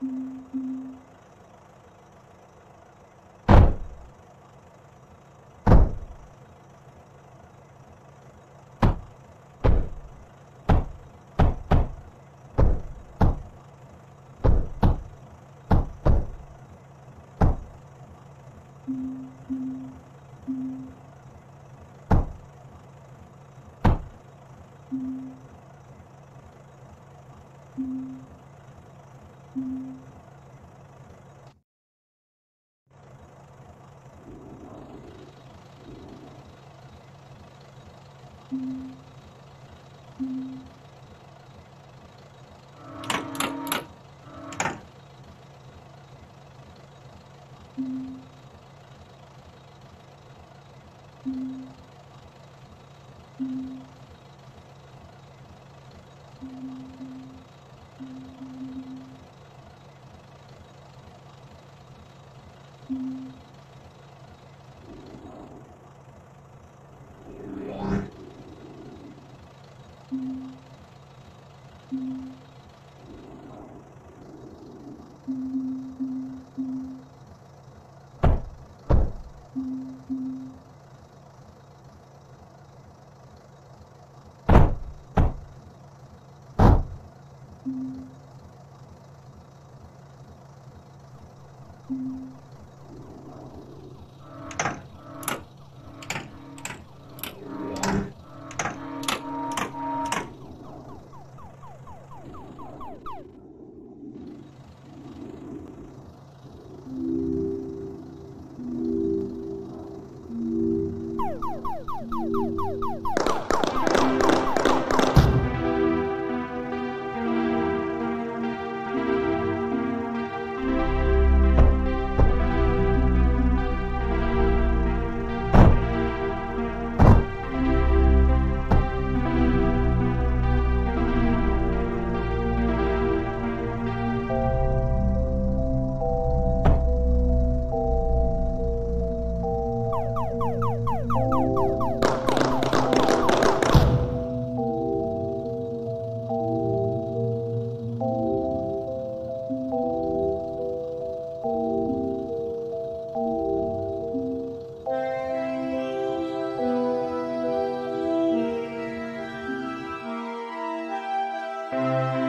Thank mm -hmm. you. Thank mm -hmm. you. Thank mm -hmm. you. Música